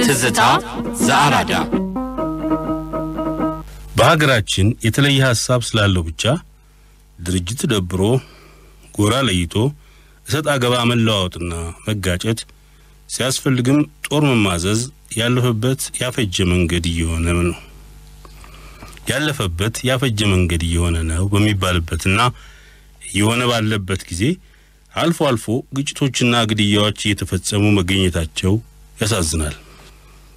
ትዝታ ዘአራዳ። በሀገራችን የተለየ ሀሳብ ስላለው ብቻ ድርጅት ደብሮ ጎራ ለይቶ እሰጥ አገባ መለዋወጥና መጋጨት ሲያስፈልግም ጦር መማዘዝ ያለፈበት ያፈጀ መንገድ እየሆነ ነው። ያለፈበት ያፈጀ መንገድ እየሆነ ነው በሚባልበትና እየሆነ ባለበት ጊዜ አልፎ አልፎ ግጭቶችና ግድያዎች እየተፈጸሙ መገኘታቸው ያሳዝናል።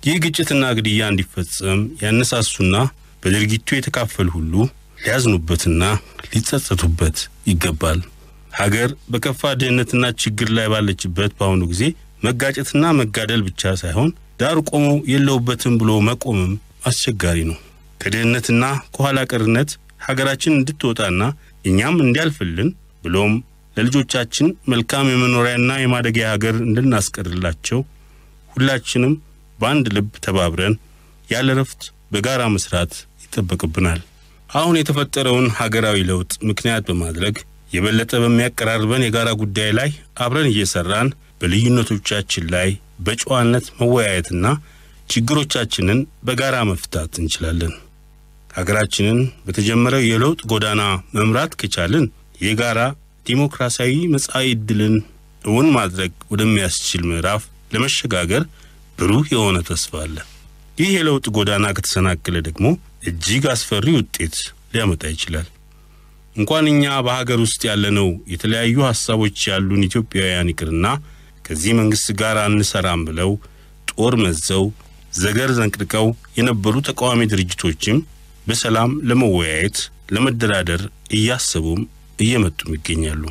ይህ ግጭትና ግድያ እንዲፈጸም ያነሳሱና በድርጊቱ የተካፈሉ ሁሉ ሊያዝኑበትና ሊጸጸቱበት ይገባል። ሀገር በከፋ ድህነትና ችግር ላይ ባለችበት በአሁኑ ጊዜ መጋጨትና መጋደል ብቻ ሳይሆን ዳር ቆሞ የለውበትም ብሎ መቆምም አስቸጋሪ ነው። ከድህነትና ከኋላ ቀርነት ሀገራችን እንድትወጣና እኛም እንዲያልፍልን ብሎም ለልጆቻችን መልካም የመኖሪያና የማደጊያ ሀገር እንድናስቀርላቸው ሁላችንም በአንድ ልብ ተባብረን ያለ ረፍት በጋራ መስራት ይጠበቅብናል። አሁን የተፈጠረውን ሀገራዊ ለውጥ ምክንያት በማድረግ የበለጠ በሚያቀራርበን የጋራ ጉዳይ ላይ አብረን እየሰራን በልዩነቶቻችን ላይ በጨዋነት መወያየትና ችግሮቻችንን በጋራ መፍታት እንችላለን። ሀገራችንን በተጀመረው የለውጥ ጎዳና መምራት ከቻልን የጋራ ዲሞክራሲያዊ መጻኢ ዕድልን እውን ማድረግ ወደሚያስችል ምዕራፍ ለመሸጋገር ብሩህ የሆነ ተስፋ አለ። ይህ የለውጥ ጎዳና ከተሰናከለ ደግሞ እጅግ አስፈሪ ውጤት ሊያመጣ ይችላል። እንኳን እኛ በሀገር ውስጥ ያለነው የተለያዩ ሀሳቦች ያሉን ኢትዮጵያውያን ይቅርና ከዚህ መንግስት ጋር አንሰራም ብለው ጦር መዘው ዘገር ዘንቅጥቀው የነበሩ ተቃዋሚ ድርጅቶችም በሰላም ለመወያየት ለመደራደር እያሰቡም እየመጡም ይገኛሉ።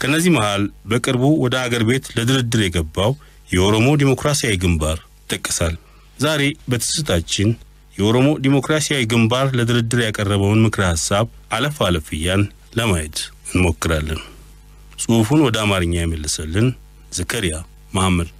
ከነዚህ መሃል በቅርቡ ወደ አገር ቤት ለድርድር የገባው የኦሮሞ ዲሞክራሲያዊ ግንባር ይጠቀሳል። ዛሬ በትዝታችን የኦሮሞ ዲሞክራሲያዊ ግንባር ለድርድር ያቀረበውን ምክረ ሐሳብ አለፍ አለፍ እያን ለማየት እንሞክራለን። ጽሑፉን ወደ አማርኛ የመለሰልን ዘከሪያ መሐመድ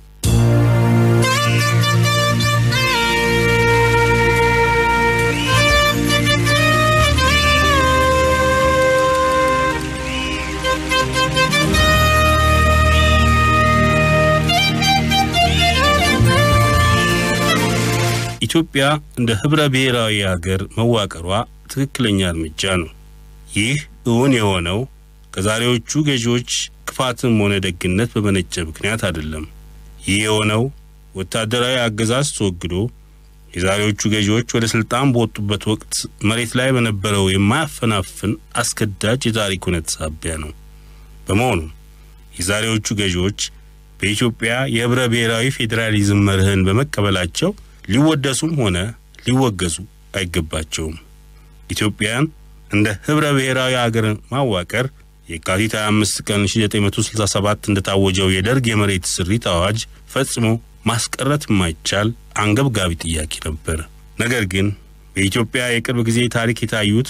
ኢትዮጵያ እንደ ህብረ ብሔራዊ ሀገር መዋቀሯ ትክክለኛ እርምጃ ነው። ይህ እውን የሆነው ከዛሬዎቹ ገዢዎች ክፋትም ሆነ ደግነት በመነጨ ምክንያት አይደለም። ይህ የሆነው ወታደራዊ አገዛዝ ተወግዶ የዛሬዎቹ ገዢዎች ወደ ስልጣን በወጡበት ወቅት መሬት ላይ በነበረው የማያፈናፍን አስገዳጅ የታሪክ እውነት ሳቢያ ነው። በመሆኑም የዛሬዎቹ ገዢዎች በኢትዮጵያ የህብረ ብሔራዊ ፌዴራሊዝም መርህን በመቀበላቸው ሊወደሱም ሆነ ሊወገዙ አይገባቸውም። ኢትዮጵያን እንደ ህብረ ብሔራዊ አገር ማዋቀር የካቲት 25 ቀን 1967 እንደታወጀው የደርግ የመሬት ስሪት አዋጅ ፈጽሞ ማስቀረት የማይቻል አንገብጋቢ ጥያቄ ነበር። ነገር ግን በኢትዮጵያ የቅርብ ጊዜ ታሪክ የታዩት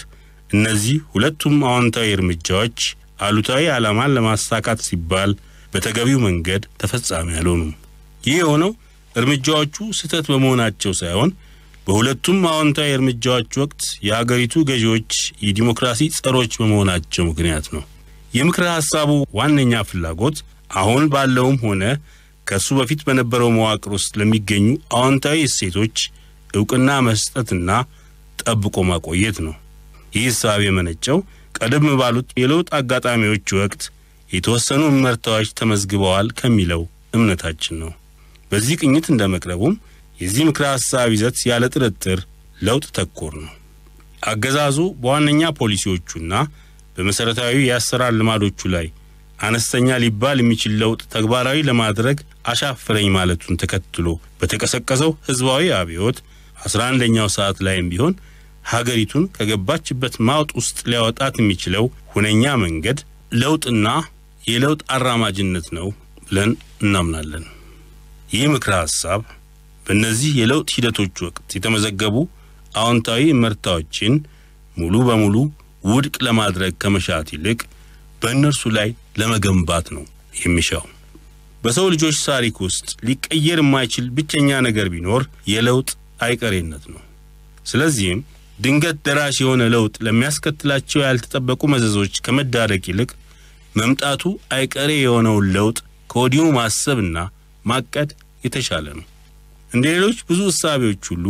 እነዚህ ሁለቱም አዎንታዊ እርምጃዎች አሉታዊ ዓላማን ለማሳካት ሲባል በተገቢው መንገድ ተፈጻሚ አልሆኑም። ይህ የሆነው እርምጃዎቹ ስህተት በመሆናቸው ሳይሆን በሁለቱም አዎንታዊ እርምጃዎች ወቅት የሀገሪቱ ገዢዎች የዲሞክራሲ ጸሮች በመሆናቸው ምክንያት ነው። የምክረ ሐሳቡ ዋነኛ ፍላጎት አሁን ባለውም ሆነ ከእሱ በፊት በነበረው መዋቅር ውስጥ ለሚገኙ አዎንታዊ እሴቶች እውቅና መስጠትና ጠብቆ ማቆየት ነው። ይህ ሐሳብ የመነጨው ቀደም ባሉት የለውጥ አጋጣሚዎች ወቅት የተወሰኑ እመርታዎች ተመዝግበዋል ከሚለው እምነታችን ነው። በዚህ ቅኝት እንደ መቅረቡም የዚህ ምክረ ሐሳብ ይዘት ያለ ጥርጥር ለውጥ ተኮር ነው። አገዛዙ በዋነኛ ፖሊሲዎቹና በመሠረታዊ የአሰራር ልማዶቹ ላይ አነስተኛ ሊባል የሚችል ለውጥ ተግባራዊ ለማድረግ አሻፈረኝ ማለቱን ተከትሎ በተቀሰቀሰው ሕዝባዊ አብዮት አስራ አንደኛው ሰዓት ላይም ቢሆን ሀገሪቱን ከገባችበት ማውጥ ውስጥ ሊያወጣት የሚችለው ሁነኛ መንገድ ለውጥና የለውጥ አራማጅነት ነው ብለን እናምናለን። ይህ ምክረ ሐሳብ በእነዚህ የለውጥ ሂደቶች ወቅት የተመዘገቡ አዎንታዊ እመርታዎችን ሙሉ በሙሉ ውድቅ ለማድረግ ከመሻት ይልቅ በእነርሱ ላይ ለመገንባት ነው የሚሻው። በሰው ልጆች ታሪክ ውስጥ ሊቀየር የማይችል ብቸኛ ነገር ቢኖር የለውጥ አይቀሬነት ነው። ስለዚህም ድንገት ደራሽ የሆነ ለውጥ ለሚያስከትላቸው ያልተጠበቁ መዘዞች ከመዳረቅ ይልቅ መምጣቱ አይቀሬ የሆነውን ለውጥ ከወዲሁ ማሰብና ማቀድ የተሻለ ነው። እንደ ሌሎች ብዙ እሳቤዎች ሁሉ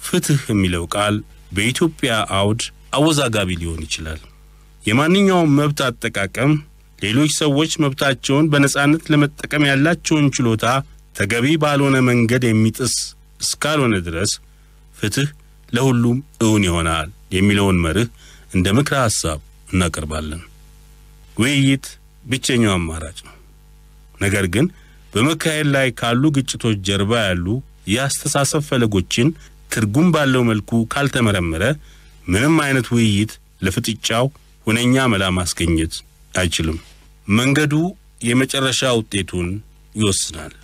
ፍትህ የሚለው ቃል በኢትዮጵያ አውድ አወዛጋቢ ሊሆን ይችላል። የማንኛውም መብት አጠቃቀም ሌሎች ሰዎች መብታቸውን በነጻነት ለመጠቀም ያላቸውን ችሎታ ተገቢ ባልሆነ መንገድ የሚጥስ እስካልሆነ ድረስ ፍትህ ለሁሉም እውን ይሆናል የሚለውን መርህ እንደ ምክረ ሐሳብ እናቀርባለን። ውይይት ብቸኛው አማራጭ ነው። ነገር ግን በመካሄድ ላይ ካሉ ግጭቶች ጀርባ ያሉ የአስተሳሰብ ፈለጎችን ትርጉም ባለው መልኩ ካልተመረመረ ምንም አይነት ውይይት ለፍጥጫው ሁነኛ መላ ማስገኘት አይችልም። መንገዱ የመጨረሻ ውጤቱን ይወስናል።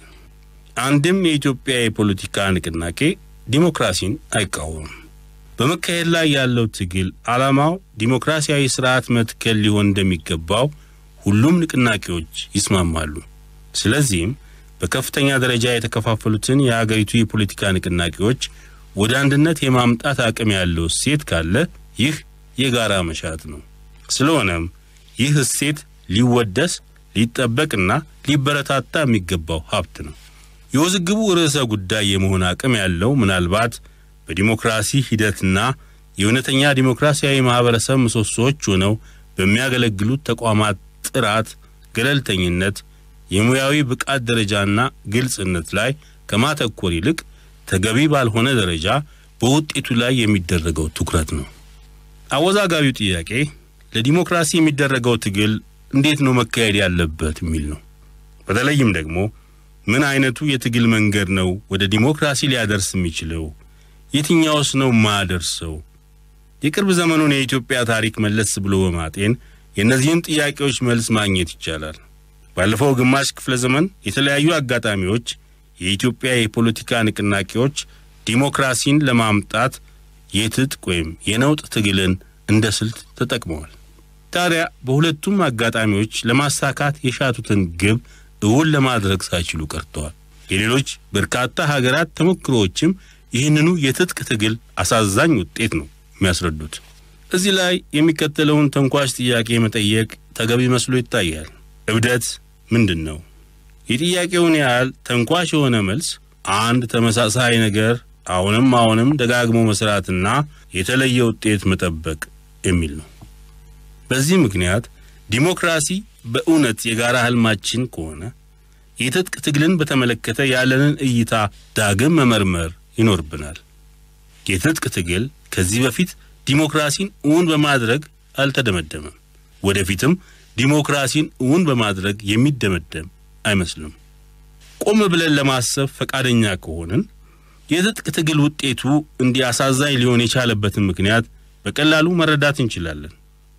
አንድም የኢትዮጵያ የፖለቲካ ንቅናቄ ዲሞክራሲን አይቃወምም። በመካሄድ ላይ ያለው ትግል ዓላማው ዲሞክራሲያዊ ስርዓት መትከል ሊሆን እንደሚገባው ሁሉም ንቅናቄዎች ይስማማሉ። ስለዚህም በከፍተኛ ደረጃ የተከፋፈሉትን የአገሪቱ የፖለቲካ ንቅናቄዎች ወደ አንድነት የማምጣት አቅም ያለው እሴት ካለ ይህ የጋራ መሻት ነው። ስለሆነም ይህ እሴት ሊወደስ ሊጠበቅና ሊበረታታ የሚገባው ሀብት ነው። የውዝግቡ ርዕሰ ጉዳይ የመሆን አቅም ያለው ምናልባት በዲሞክራሲ ሂደትና የእውነተኛ ዲሞክራሲያዊ ማህበረሰብ ምሰሶዎች ሆነው በሚያገለግሉት ተቋማት ጥራት፣ ገለልተኝነት፣ የሙያዊ ብቃት ደረጃና ግልጽነት ላይ ከማተኮር ይልቅ ተገቢ ባልሆነ ደረጃ በውጤቱ ላይ የሚደረገው ትኩረት ነው። አወዛጋቢው ጥያቄ ለዲሞክራሲ የሚደረገው ትግል እንዴት ነው መካሄድ ያለበት የሚል ነው። በተለይም ደግሞ ምን አይነቱ የትግል መንገድ ነው ወደ ዲሞክራሲ ሊያደርስ የሚችለው? የትኛውስ ነው ማያደርሰው? የቅርብ ዘመኑን የኢትዮጵያ ታሪክ መለስ ብሎ በማጤን የእነዚህን ጥያቄዎች መልስ ማግኘት ይቻላል። ባለፈው ግማሽ ክፍለ ዘመን የተለያዩ አጋጣሚዎች የኢትዮጵያ የፖለቲካ ንቅናቄዎች ዲሞክራሲን ለማምጣት የትጥቅ ወይም የነውጥ ትግልን እንደ ስልት ተጠቅመዋል። ታዲያ በሁለቱም አጋጣሚዎች ለማሳካት የሻቱትን ግብ እውን ለማድረግ ሳይችሉ ቀርተዋል። የሌሎች በርካታ ሀገራት ተሞክሮዎችም ይህንኑ የትጥቅ ትግል አሳዛኝ ውጤት ነው የሚያስረዱት። እዚህ ላይ የሚከተለውን ተንኳሽ ጥያቄ መጠየቅ ተገቢ መስሎ ይታያል። እብደት ምንድን ነው? የጥያቄውን ያህል ተንኳሽ የሆነ መልስ አንድ ተመሳሳይ ነገር አሁንም አሁንም ደጋግሞ መስራትና የተለየ ውጤት መጠበቅ የሚል ነው። በዚህ ምክንያት ዲሞክራሲ በእውነት የጋራ ህልማችን ከሆነ የትጥቅ ትግልን በተመለከተ ያለንን እይታ ዳግም መመርመር ይኖርብናል። የትጥቅ ትግል ከዚህ በፊት ዲሞክራሲን እውን በማድረግ አልተደመደመም። ወደፊትም ዲሞክራሲን እውን በማድረግ የሚደመደም አይመስልም። ቆም ብለን ለማሰብ ፈቃደኛ ከሆንን የትጥቅ ትግል ውጤቱ እንዲህ አሳዛኝ ሊሆን የቻለበትን ምክንያት በቀላሉ መረዳት እንችላለን።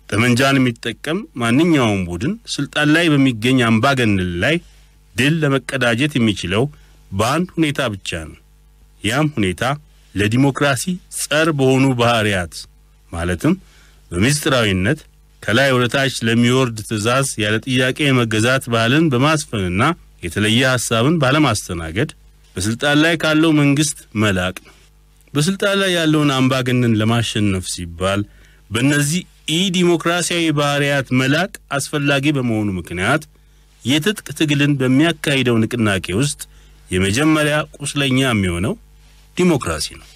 ጠመንጃን የሚጠቀም ማንኛውም ቡድን ስልጣን ላይ በሚገኝ አምባገነን ላይ ድል ለመቀዳጀት የሚችለው በአንድ ሁኔታ ብቻ ነው። ያም ሁኔታ ለዲሞክራሲ ጸር በሆኑ ባህሪያት ማለትም በምስጢራዊነት ከላይ ወደ ታች ለሚወርድ ትዕዛዝ ያለ ጥያቄ የመገዛት ባህልን በማስፈንና የተለየ ሐሳብን ባለማስተናገድ በስልጣን ላይ ካለው መንግስት መላቅ ነው። በስልጣን ላይ ያለውን አምባገነን ለማሸነፍ ሲባል በእነዚህ ኢ ዲሞክራሲያዊ ባህሪያት መላቅ አስፈላጊ በመሆኑ ምክንያት የትጥቅ ትግልን በሚያካሂደው ንቅናቄ ውስጥ የመጀመሪያ ቁስለኛ የሚሆነው ዲሞክራሲ ነው።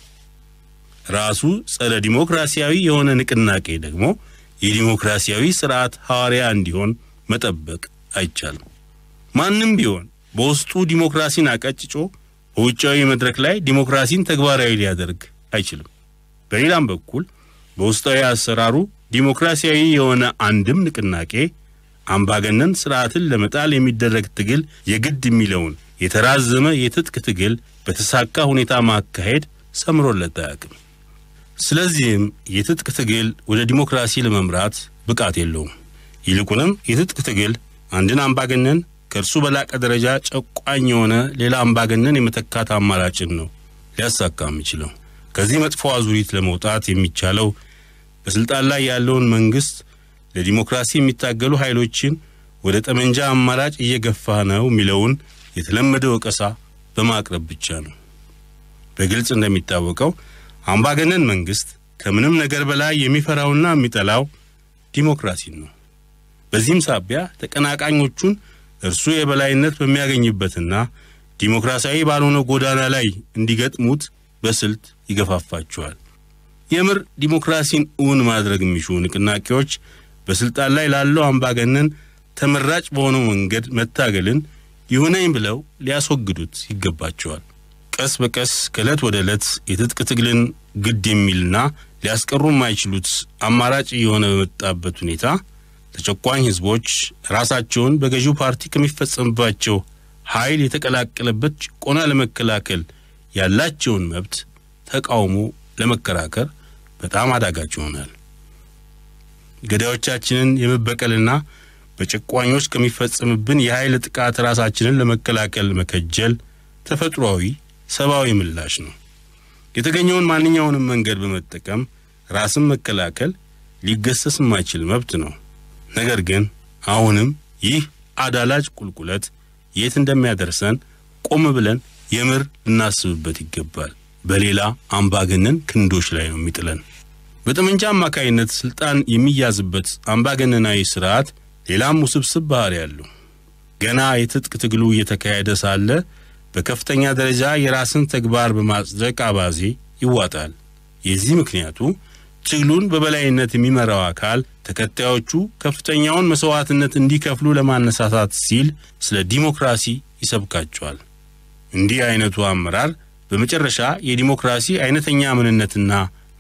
ራሱ ጸረ ዲሞክራሲያዊ የሆነ ንቅናቄ ደግሞ የዲሞክራሲያዊ ስርዓት ሐዋርያ እንዲሆን መጠበቅ አይቻልም። ማንም ቢሆን በውስጡ ዲሞክራሲን አቀጭጮ በውጫዊ መድረክ ላይ ዲሞክራሲን ተግባራዊ ሊያደርግ አይችልም። በሌላም በኩል በውስጣዊ አሰራሩ ዲሞክራሲያዊ የሆነ አንድም ንቅናቄ አምባገነን ስርዓትን ለመጣል የሚደረግ ትግል የግድ የሚለውን የተራዘመ የትጥቅ ትግል በተሳካ ሁኔታ ማካሄድ ሰምሮለት አያውቅም። ስለዚህም የትጥቅ ትግል ወደ ዲሞክራሲ ለመምራት ብቃት የለውም። ይልቁንም የትጥቅ ትግል አንድን አምባገነን ከእርሱ በላቀ ደረጃ ጨቋኝ የሆነ ሌላ አምባገነን የመተካት አማራጭን ነው ሊያሳካ የሚችለው። ከዚህ መጥፎ አዙሪት ለመውጣት የሚቻለው በስልጣን ላይ ያለውን መንግስት ለዲሞክራሲ የሚታገሉ ኃይሎችን ወደ ጠመንጃ አማራጭ እየገፋ ነው የሚለውን የተለመደ ወቀሳ በማቅረብ ብቻ ነው። በግልጽ እንደሚታወቀው አምባገነን መንግስት ከምንም ነገር በላይ የሚፈራውና የሚጠላው ዲሞክራሲን ነው። በዚህም ሳቢያ ተቀናቃኞቹን እርሱ የበላይነት በሚያገኝበትና ዲሞክራሲያዊ ባልሆነ ጎዳና ላይ እንዲገጥሙት በስልት ይገፋፋቸዋል። የምር ዲሞክራሲን እውን ማድረግ የሚሹ ንቅናቄዎች በስልጣን ላይ ላለው አምባገነን ተመራጭ በሆነው መንገድ መታገልን ይሁነኝ ብለው ሊያስወግዱት ይገባቸዋል። ቀስ በቀስ ከዕለት ወደ ዕለት የትጥቅ ትግልን ግድ የሚልና ሊያስቀሩ የማይችሉት አማራጭ እየሆነ በመጣበት ሁኔታ ተጨቋኝ ሕዝቦች ራሳቸውን በገዢው ፓርቲ ከሚፈጸምባቸው ኃይል የተቀላቀለበት ጭቆና ለመከላከል ያላቸውን መብት ተቃውሞ ለመከራከር በጣም አዳጋች ይሆናል። ገዳዮቻችንን የመበቀልና በጨቋኞች ከሚፈጸምብን የኃይል ጥቃት ራሳችንን ለመከላከል መከጀል ተፈጥሯዊ ሰብአዊ ምላሽ ነው። የተገኘውን ማንኛውንም መንገድ በመጠቀም ራስን መከላከል ሊገሰስ የማይችል መብት ነው። ነገር ግን አሁንም ይህ አዳላጅ ቁልቁለት የት እንደሚያደርሰን ቆም ብለን የምር ልናስብበት ይገባል። በሌላ አምባገነን ክንዶች ላይ ነው የሚጥለን። በጠመንጃ አማካይነት ስልጣን የሚያዝበት አምባገነናዊ ስርዓት ሌላም ውስብስብ ባህሪ ያለው ገና የትጥቅ ትግሉ እየተካሄደ ሳለ በከፍተኛ ደረጃ የራስን ተግባር በማጽደቅ አባዜ ይዋጣል። የዚህ ምክንያቱ ትግሉን በበላይነት የሚመራው አካል ተከታዮቹ ከፍተኛውን መስዋዕትነት እንዲከፍሉ ለማነሳሳት ሲል ስለ ዲሞክራሲ ይሰብካቸዋል። እንዲህ አይነቱ አመራር በመጨረሻ የዲሞክራሲ አይነተኛ ምንነትና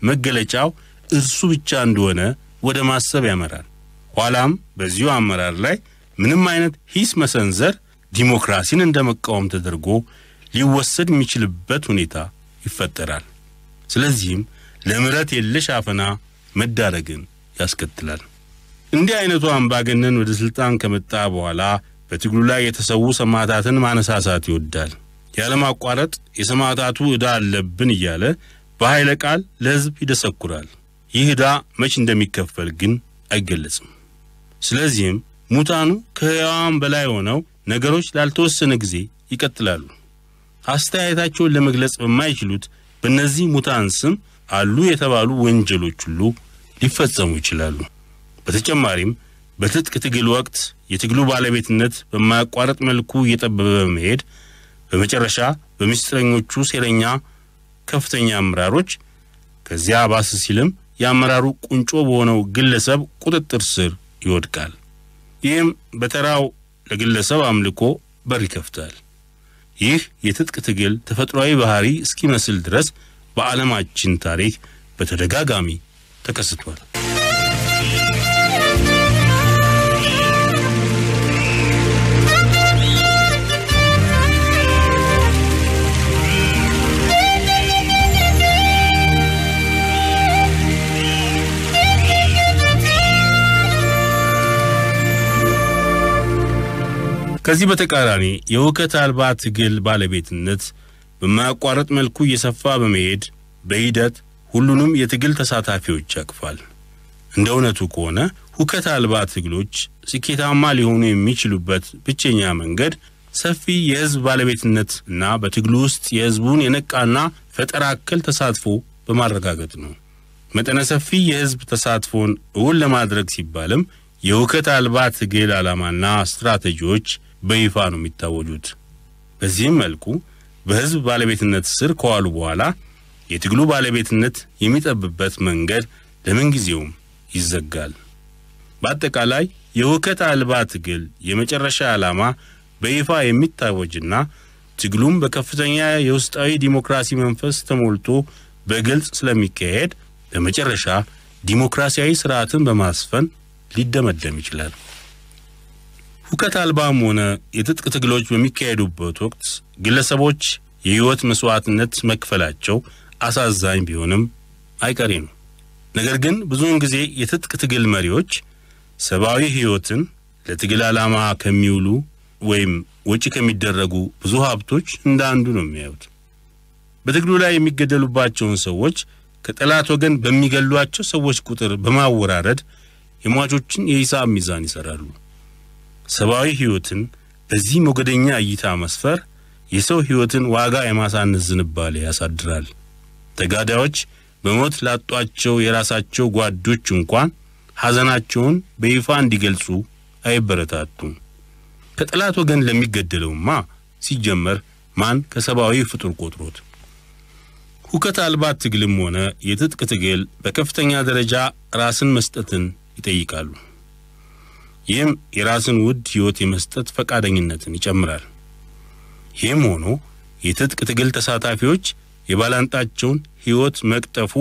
መገለጫው እርሱ ብቻ እንደሆነ ወደ ማሰብ ያመራል። ኋላም በዚሁ አመራር ላይ ምንም አይነት ሂስ መሰንዘር ዲሞክራሲን እንደ መቃወም ተደርጎ ሊወሰድ የሚችልበት ሁኔታ ይፈጠራል። ስለዚህም ለምሕረት የለሽ አፈና መዳረግን ያስከትላል። እንዲህ አይነቱ አምባገነን ወደ ስልጣን ከመጣ በኋላ በትግሉ ላይ የተሰዉ ሰማዕታትን ማነሳሳት ይወዳል። ያለማቋረጥ የሰማዕታቱ ዕዳ አለብን እያለ በኃይለ ቃል ለሕዝብ ይደሰኩራል። ይህ ዕዳ መች እንደሚከፈል ግን አይገለጽም። ስለዚህም ሙታኑ ከሕያዋን በላይ ሆነው ነገሮች ላልተወሰነ ጊዜ ይቀጥላሉ። አስተያየታቸውን ለመግለጽ በማይችሉት በእነዚህ ሙታን ስም አሉ የተባሉ ወንጀሎች ሁሉ ሊፈጸሙ ይችላሉ። በተጨማሪም በትጥቅ ትግል ወቅት የትግሉ ባለቤትነት በማያቋረጥ መልኩ እየጠበበ በመሄድ በመጨረሻ በምስጢረኞቹ ሴረኛ ከፍተኛ አመራሮች ከዚያ ባስ ሲልም የአመራሩ ቁንጮ በሆነው ግለሰብ ቁጥጥር ስር ይወድቃል። ይህም በተራው ለግለሰብ አምልኮ በር ይከፍታል። ይህ የትጥቅ ትግል ተፈጥሯዊ ባህሪ እስኪመስል ድረስ በዓለማችን ታሪክ በተደጋጋሚ ተከስቷል። ከዚህ በተቃራኒ የእውከት አልባ ትግል ባለቤትነት በማያቋርጥ መልኩ እየሰፋ በመሄድ በሂደት ሁሉንም የትግል ተሳታፊዎች ያቅፋል። እንደ እውነቱ ከሆነ ሁከት አልባ ትግሎች ስኬታማ ሊሆኑ የሚችሉበት ብቸኛ መንገድ ሰፊ የሕዝብ ባለቤትነት እና በትግሉ ውስጥ የሕዝቡን የነቃና ፈጠራ አከል ተሳትፎ በማረጋገጥ ነው። መጠነ ሰፊ የሕዝብ ተሳትፎን እውን ለማድረግ ሲባልም የሁከት አልባ ትግል ዓላማና ስትራቴጂዎች በይፋ ነው የሚታወጁት። በዚህም መልኩ በሕዝብ ባለቤትነት ስር ከዋሉ በኋላ የትግሉ ባለቤትነት የሚጠብበት መንገድ ለምንጊዜውም ይዘጋል። በአጠቃላይ የሁከት አልባ ትግል የመጨረሻ ዓላማ በይፋ የሚታወጅና ትግሉም በከፍተኛ የውስጣዊ ዲሞክራሲ መንፈስ ተሞልቶ በግልጽ ስለሚካሄድ በመጨረሻ ዲሞክራሲያዊ ስርዓትን በማስፈን ሊደመደም ይችላል። ሁከት አልባም ሆነ የትጥቅ ትግሎች በሚካሄዱበት ወቅት ግለሰቦች የሕይወት መስዋዕትነት መክፈላቸው አሳዛኝ ቢሆንም አይቀሬ ነው። ነገር ግን ብዙውን ጊዜ የትጥቅ ትግል መሪዎች ሰብአዊ ሕይወትን ለትግል ዓላማ ከሚውሉ ወይም ወጪ ከሚደረጉ ብዙ ሀብቶች እንደ አንዱ ነው የሚያዩት። በትግሉ ላይ የሚገደሉባቸውን ሰዎች ከጠላት ወገን በሚገሏቸው ሰዎች ቁጥር በማወራረድ የሟቾችን የሂሳብ ሚዛን ይሰራሉ። ሰብአዊ ሕይወትን በዚህ ሞገደኛ እይታ መስፈር የሰው ሕይወትን ዋጋ የማሳነስ ዝንባሌ ያሳድራል። ተጋዳዮች በሞት ላጧቸው የራሳቸው ጓዶች እንኳን ሐዘናቸውን በይፋ እንዲገልጹ አይበረታቱም። ከጠላት ወገን ለሚገደለውማ ሲጀመር ማን ከሰብአዊ ፍጡር ቆጥሮት? ሁከት አልባ ትግልም ሆነ የትጥቅ ትግል በከፍተኛ ደረጃ ራስን መስጠትን ይጠይቃሉ። ይህም የራስን ውድ ሕይወት የመስጠት ፈቃደኝነትን ይጨምራል። ይህም ሆኖ የትጥቅ ትግል ተሳታፊዎች የባላንጣቸውን ሕይወት መቅጠፉ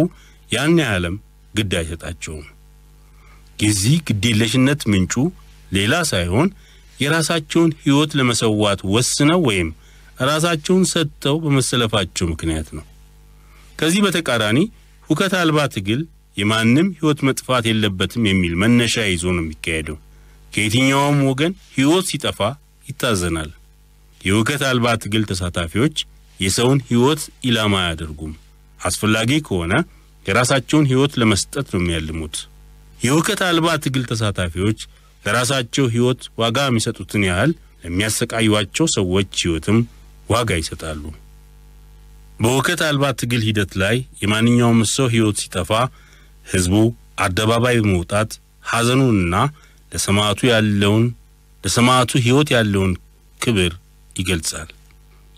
ያን ያህልም ግድ አይሰጣቸውም። የዚህ ግዴለሽነት ምንጩ ሌላ ሳይሆን የራሳቸውን ሕይወት ለመሰዋት ወስነው ወይም ራሳቸውን ሰጥተው በመሰለፋቸው ምክንያት ነው። ከዚህ በተቃራኒ ሁከት አልባ ትግል የማንም ሕይወት መጥፋት የለበትም የሚል መነሻ ይዞ ነው የሚካሄደው። ከየትኛውም ወገን ሕይወት ሲጠፋ ይታዘናል። የሁከት አልባ ትግል ተሳታፊዎች የሰውን ሕይወት ኢላማ አያደርጉም። አስፈላጊ ከሆነ የራሳቸውን ሕይወት ለመስጠት ነው የሚያልሙት። የሁከት አልባ ትግል ተሳታፊዎች ለራሳቸው ሕይወት ዋጋ የሚሰጡትን ያህል ለሚያሰቃዩቸው ሰዎች ሕይወትም ዋጋ ይሰጣሉ። በሁከት አልባ ትግል ሂደት ላይ የማንኛውም ሰው ሕይወት ሲጠፋ ሕዝቡ አደባባይ በመውጣት ሐዘኑንና ለሰማዕቱ ያለውን ለሰማዕቱ ሕይወት ያለውን ክብር ይገልጻል።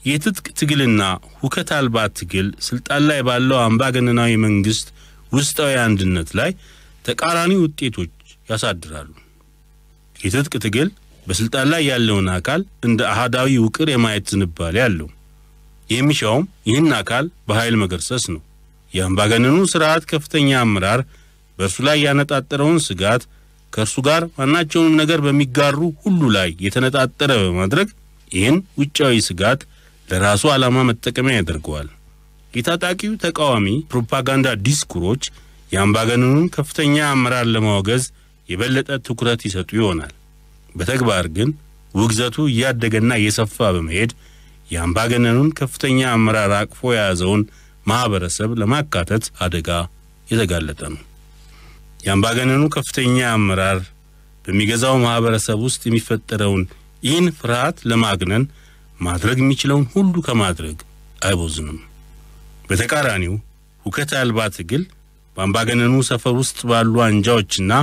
የትጥቅ ትግልና ሁከት አልባ ትግል ስልጣን ላይ ባለው አምባገነናዊ መንግስት ውስጣዊ አንድነት ላይ ተቃራኒ ውጤቶች ያሳድራሉ። የትጥቅ ትግል በስልጣን ላይ ያለውን አካል እንደ አህዳዊ ውቅር የማየት ዝንባሌ አለው። የሚሻውም ይህን አካል በኃይል መገርሰስ ነው። የአምባገነኑ ስርዓት ከፍተኛ አመራር በእርሱ ላይ ያነጣጠረውን ስጋት ከእርሱ ጋር ማናቸውንም ነገር በሚጋሩ ሁሉ ላይ የተነጣጠረ በማድረግ ይህን ውጫዊ ስጋት ለራሱ ዓላማ መጠቀሚያ ያደርገዋል። የታጣቂው ተቃዋሚ ፕሮፓጋንዳ ዲስኩሮች የአምባገነኑን ከፍተኛ አመራር ለማወገዝ የበለጠ ትኩረት ይሰጡ ይሆናል። በተግባር ግን ውግዘቱ እያደገና እየሰፋ በመሄድ የአምባገነኑን ከፍተኛ አመራር አቅፎ የያዘውን ማህበረሰብ ለማካተት አደጋ የተጋለጠ ነው። የአምባገነኑ ከፍተኛ አመራር በሚገዛው ማህበረሰብ ውስጥ የሚፈጠረውን ይህን ፍርሃት ለማግነን ማድረግ የሚችለውን ሁሉ ከማድረግ አይቦዝንም። በተቃራኒው ሁከት አልባ ትግል በአምባገነኑ ሰፈር ውስጥ ባሉ አንጃዎችና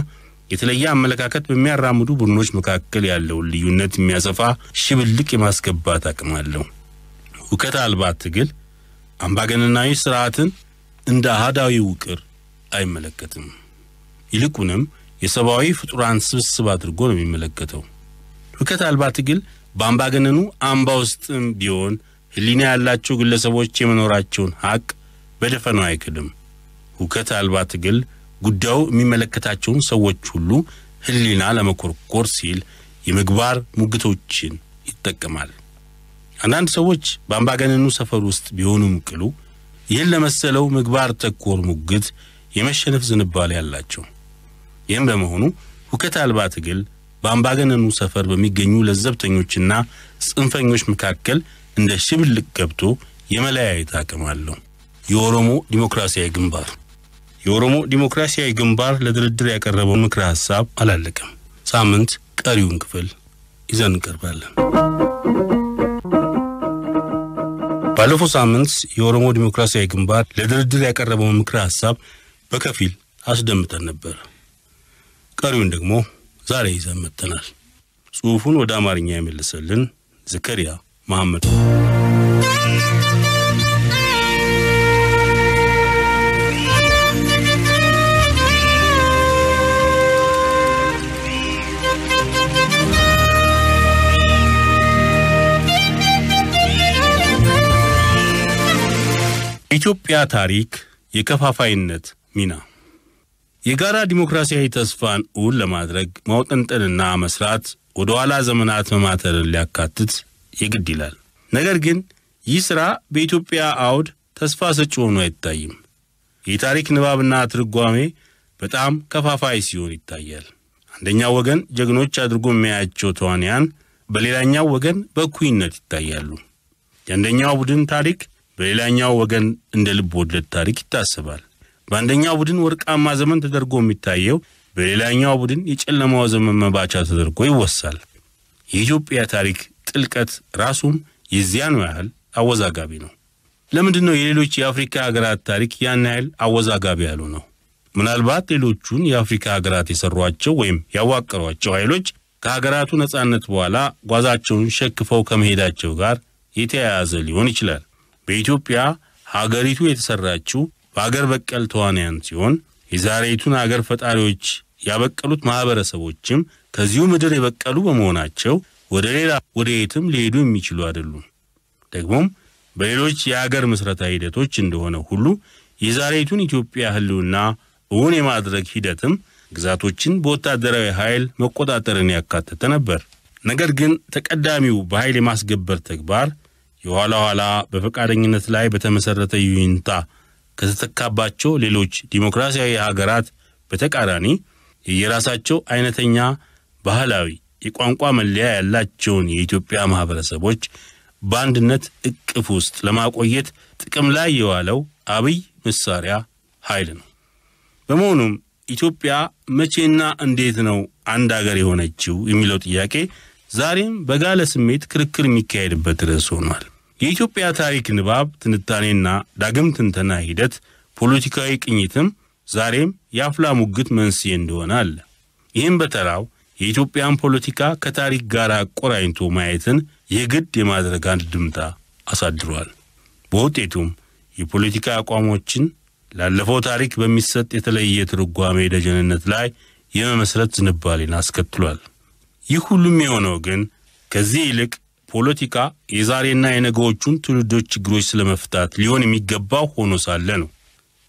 የተለየ አመለካከት በሚያራምዱ ቡድኖች መካከል ያለውን ልዩነት የሚያሰፋ ሽብልቅ የማስገባት አቅም አለው። ሁከት አልባ ትግል አምባገነናዊ ስርዓትን እንደ አህዳዊ ውቅር አይመለከትም። ይልቁንም የሰብአዊ ፍጡራን ስብስብ አድርጎ ነው የሚመለከተው። ሁከት አልባ ትግል በአምባገነኑ አምባ ውስጥም ቢሆን ሕሊና ያላቸው ግለሰቦች የመኖራቸውን ሀቅ በደፈናው አይክድም። ሁከት አልባ ትግል ጉዳዩ የሚመለከታቸውን ሰዎች ሁሉ ሕሊና ለመኮርኮር ሲል የምግባር ሙግቶችን ይጠቀማል። አንዳንድ ሰዎች በአምባገነኑ ሰፈር ውስጥ ቢሆኑም ቅሉ ይህን ለመሰለው ምግባር ተኮር ሙግት የመሸነፍ ዝንባሌ ያላቸው። ይህም በመሆኑ ሁከት አልባ ትግል በአምባገነኑ ሰፈር በሚገኙ ለዘብተኞችና ጽንፈኞች መካከል እንደ ሽብልቅ ገብቶ የመለያየት አቅም አለው። የኦሮሞ ዲሞክራሲያዊ ግንባር የኦሮሞ ዲሞክራሲያዊ ግንባር ለድርድር ያቀረበው ምክረ ሀሳብ አላለቀም። ሳምንት ቀሪውን ክፍል ይዘን እንቀርባለን። ባለፈው ሳምንት የኦሮሞ ዲሞክራሲያዊ ግንባር ለድርድር ያቀረበውን ምክረ ሀሳብ በከፊል አስደምጠን ነበር። ቀሪውን ደግሞ ዛሬ ይዘን መጥተናል። ጽሑፉን ወደ አማርኛ የመለሰልን ዘከሪያ መሐመድ የኢትዮጵያ ታሪክ የከፋፋይነት ሚና የጋራ ዲሞክራሲያዊ ተስፋን እውን ለማድረግ ማውጠንጠንና መስራት ወደ ኋላ ዘመናት መማተርን ሊያካትት የግድ ይላል። ነገር ግን ይህ ሥራ በኢትዮጵያ አውድ ተስፋ ሰጪ ሆኖ አይታይም። የታሪክ ንባብና ትርጓሜ በጣም ከፋፋይ ሲሆን ይታያል። አንደኛው ወገን ጀግኖች አድርጎ የሚያያቸው ተዋንያን በሌላኛው ወገን በእኩይነት ይታያሉ። የአንደኛው ቡድን ታሪክ በሌላኛው ወገን እንደ ልብ ወለድ ታሪክ ይታሰባል። በአንደኛው ቡድን ወርቃማ ዘመን ተደርጎ የሚታየው በሌላኛው ቡድን የጨለማው ዘመን መባቻ ተደርጎ ይወሳል። የኢትዮጵያ ታሪክ ጥልቀት ራሱም የዚያኑ ያህል አወዛጋቢ ነው። ለምንድን ነው የሌሎች የአፍሪካ ሀገራት ታሪክ ያን ያህል አወዛጋቢ ያሉ ነው? ምናልባት ሌሎቹን የአፍሪካ ሀገራት የሰሯቸው ወይም ያዋቀሯቸው ኃይሎች ከሀገራቱ ነጻነት በኋላ ጓዛቸውን ሸክፈው ከመሄዳቸው ጋር የተያያዘ ሊሆን ይችላል። በኢትዮጵያ ሀገሪቱ የተሰራችው በአገር በቀል ተዋንያን ሲሆን የዛሬቱን አገር ፈጣሪዎች ያበቀሉት ማህበረሰቦችም ከዚሁ ምድር የበቀሉ በመሆናቸው ወደ ሌላ ወደ የትም ሊሄዱ የሚችሉ አይደሉም። ደግሞም በሌሎች የአገር ምስረታ ሂደቶች እንደሆነ ሁሉ የዛሬቱን ኢትዮጵያ ህልውና እውን የማድረግ ሂደትም ግዛቶችን በወታደራዊ ኃይል መቆጣጠርን ያካተተ ነበር። ነገር ግን ተቀዳሚው በኃይል የማስገበር ተግባር የኋላ ኋላ በፈቃደኝነት ላይ በተመሠረተ ይሁንታ ከተተካባቸው ሌሎች ዲሞክራሲያዊ ሀገራት በተቃራኒ የየራሳቸው አይነተኛ ባህላዊ የቋንቋ መለያ ያላቸውን የኢትዮጵያ ማህበረሰቦች በአንድነት እቅፍ ውስጥ ለማቆየት ጥቅም ላይ የዋለው አብይ መሳሪያ ኃይል ነው። በመሆኑም ኢትዮጵያ መቼና እንዴት ነው አንድ አገር የሆነችው የሚለው ጥያቄ ዛሬም በጋለ ስሜት ክርክር የሚካሄድበት ርዕስ ሆኗል። የኢትዮጵያ ታሪክ ንባብ ትንታኔና ዳግም ትንተና ሂደት ፖለቲካዊ ቅኝትም ዛሬም የአፍላ ሙግት መንስኤ እንደሆነ አለ። ይህም በተራው የኢትዮጵያን ፖለቲካ ከታሪክ ጋር አቆራኝቶ ማየትን የግድ የማድረግ አንድምታ አሳድሯል። በውጤቱም የፖለቲካ አቋሞችን ላለፈው ታሪክ በሚሰጥ የተለየ ትርጓሜ ደጀንነት ላይ የመመስረት ዝንባሌን አስከትሏል። ይህ ሁሉም የሆነው ግን ከዚህ ይልቅ ፖለቲካ የዛሬና የነገዎቹን ትውልዶች ችግሮች ስለመፍታት ሊሆን የሚገባው ሆኖ ሳለ ነው።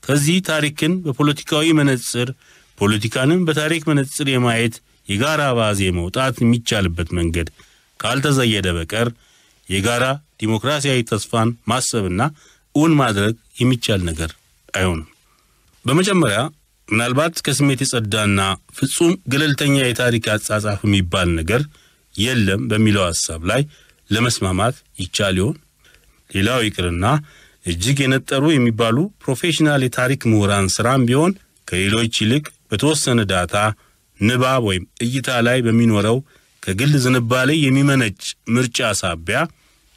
ከዚህ ታሪክን በፖለቲካዊ መነጽር፣ ፖለቲካንም በታሪክ መነጽር የማየት የጋራ ባዜ መውጣት የሚቻልበት መንገድ ካልተዘየደ በቀር የጋራ ዲሞክራሲያዊ ተስፋን ማሰብና እውን ማድረግ የሚቻል ነገር አይሆንም። በመጀመሪያ ምናልባት ከስሜት የጸዳና ፍጹም ገለልተኛ የታሪክ አጻጻፍ የሚባል ነገር የለም በሚለው ሐሳብ ላይ ለመስማማት ይቻል ይሆን? ሌላው ይቅርና እጅግ የነጠሩ የሚባሉ professional የታሪክ ምሁራን ሥራም ቢሆን ከሌሎች ይልቅ በተወሰነ ዳታ ንባብ ወይም እይታ ላይ በሚኖረው ከግል ዝንባሌ የሚመነጭ ምርጫ ሳቢያ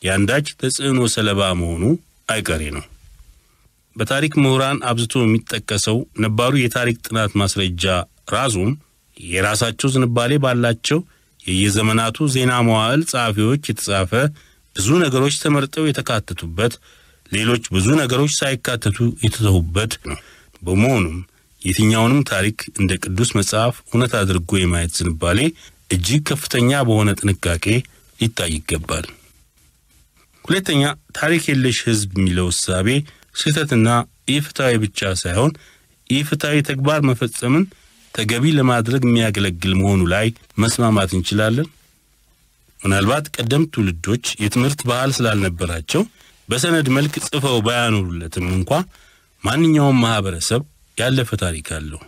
የአንዳች ተጽዕኖ ሰለባ መሆኑ አይቀሬ ነው። በታሪክ ምሁራን አብዝቶ የሚጠቀሰው ነባሩ የታሪክ ጥናት ማስረጃ ራሱም የራሳቸው ዝንባሌ ባላቸው የየዘመናቱ ዜና መዋዕል ጸሐፊዎች የተጻፈ ብዙ ነገሮች ተመርጠው የተካተቱበት፣ ሌሎች ብዙ ነገሮች ሳይካተቱ የተተዉበት ነው። በመሆኑም የትኛውንም ታሪክ እንደ ቅዱስ መጽሐፍ እውነት አድርጎ የማየት ዝንባሌ እጅግ ከፍተኛ በሆነ ጥንቃቄ ሊታይ ይገባል። ሁለተኛ፣ ታሪክ የለሽ ሕዝብ የሚለው እሳቤ ስህተትና ኢፍትሐዊ ብቻ ሳይሆን ኢፍትሐዊ ተግባር መፈጸምን ተገቢ ለማድረግ የሚያገለግል መሆኑ ላይ መስማማት እንችላለን። ምናልባት ቀደምት ትውልዶች የትምህርት ባህል ስላልነበራቸው በሰነድ መልክ ጽፈው ባያኖሩለትም እንኳ ማንኛውም ማህበረሰብ ያለፈ ታሪክ አለው።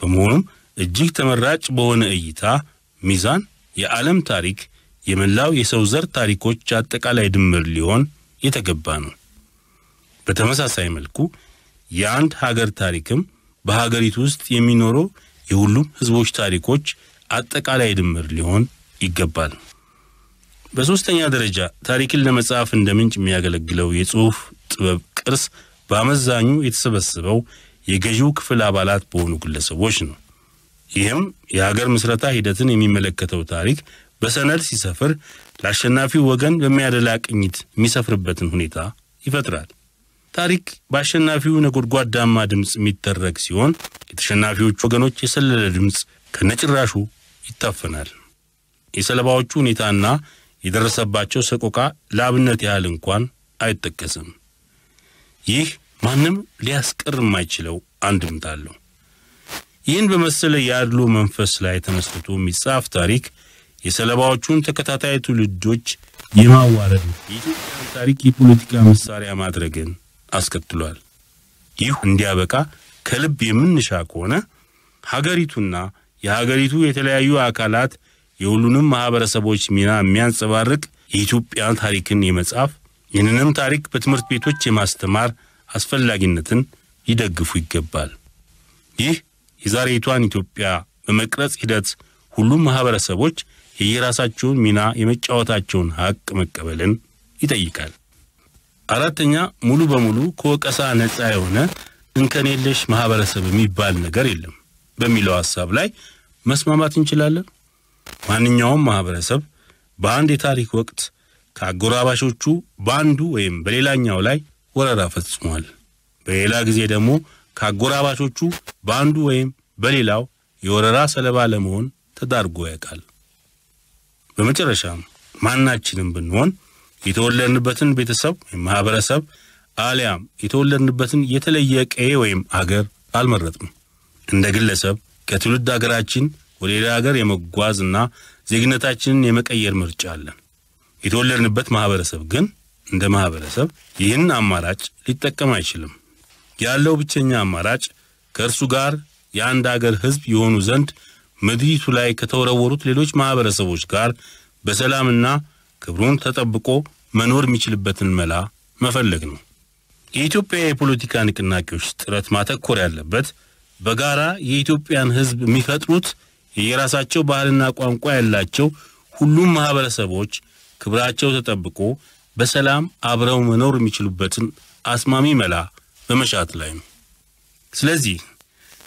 በመሆኑም እጅግ ተመራጭ በሆነ እይታ ሚዛን የዓለም ታሪክ የመላው የሰው ዘር ታሪኮች አጠቃላይ ድምር ሊሆን የተገባ ነው። በተመሳሳይ መልኩ የአንድ ሀገር ታሪክም በሀገሪቱ ውስጥ የሚኖረው የሁሉም ህዝቦች ታሪኮች አጠቃላይ ድምር ሊሆን ይገባል። በሦስተኛ ደረጃ ታሪክን ለመጻፍ እንደ ምንጭ የሚያገለግለው የጽሑፍ ጥበብ ቅርስ በአመዛኙ የተሰበሰበው የገዢው ክፍል አባላት በሆኑ ግለሰቦች ነው። ይህም የሀገር ምስረታ ሂደትን የሚመለከተው ታሪክ በሰነድ ሲሰፍር ለአሸናፊው ወገን በሚያደላ ቅኝት የሚሰፍርበትን ሁኔታ ይፈጥራል። ታሪክ በአሸናፊው ነጎድጓዳማ ድምፅ የሚተረክ ሲሆን የተሸናፊዎቹ ወገኖች የሰለለ ድምፅ ከነጭራሹ ይታፈናል። የሰለባዎቹ ሁኔታና የደረሰባቸው ሰቆቃ ለአብነት ያህል እንኳን አይጠቀስም። ይህ ማንም ሊያስቀር የማይችለው አንድምታ አለው። ይህን በመሰለ የአድሎ መንፈስ ላይ ተመስርቶ የሚጻፍ ታሪክ የሰለባዎቹን ተከታታይ ትውልዶች የማዋረድ የኢትዮጵያን ታሪክ የፖለቲካ መሳሪያ ማድረግን አስከትሏል። ይህ እንዲያበቃ ከልብ የምንሻ ከሆነ ሀገሪቱና የሀገሪቱ የተለያዩ አካላት የሁሉንም ማህበረሰቦች ሚና የሚያንጸባርቅ የኢትዮጵያን ታሪክን የመጻፍ ይህንንም ታሪክ በትምህርት ቤቶች የማስተማር አስፈላጊነትን ሊደግፉ ይገባል። ይህ የዛሬቷን ኢትዮጵያ በመቅረጽ ሂደት ሁሉም ማህበረሰቦች የየራሳቸውን ሚና የመጫወታቸውን ሀቅ መቀበልን ይጠይቃል። አራተኛ ሙሉ በሙሉ ከወቀሳ ነፃ የሆነ እንከን የለሽ ማህበረሰብ የሚባል ነገር የለም በሚለው ሐሳብ ላይ መስማማት እንችላለን። ማንኛውም ማህበረሰብ በአንድ የታሪክ ወቅት ከአጎራባሾቹ በአንዱ ወይም በሌላኛው ላይ ወረራ ፈጽሟል። በሌላ ጊዜ ደግሞ ከአጎራባሾቹ በአንዱ ወይም በሌላው የወረራ ሰለባ ለመሆን ተዳርጎ ያውቃል። በመጨረሻም ማናችንም ብንሆን የተወለድንበትን ቤተሰብ ወይም ማህበረሰብ አሊያም የተወለድንበትን የተለየ ቀዬ ወይም አገር አልመረጥም። እንደ ግለሰብ ከትውልድ አገራችን ወደ ሌላ ሀገር የመጓዝና ዜግነታችንን የመቀየር ምርጫ አለን። የተወለድንበት ማህበረሰብ ግን እንደ ማህበረሰብ ይህን አማራጭ ሊጠቀም አይችልም። ያለው ብቸኛ አማራጭ ከእርሱ ጋር የአንድ አገር ሕዝብ የሆኑ ዘንድ ምድሪቱ ላይ ከተወረወሩት ሌሎች ማህበረሰቦች ጋር በሰላምና ክብሩን ተጠብቆ መኖር የሚችልበትን መላ መፈለግ ነው። የኢትዮጵያ የፖለቲካ ንቅናቄዎች ጥረት ማተኮር ያለበት በጋራ የኢትዮጵያን ሕዝብ የሚፈጥሩት የየራሳቸው ባህልና ቋንቋ ያላቸው ሁሉም ማህበረሰቦች ክብራቸው ተጠብቆ በሰላም አብረው መኖር የሚችሉበትን አስማሚ መላ በመሻት ላይ ነው። ስለዚህ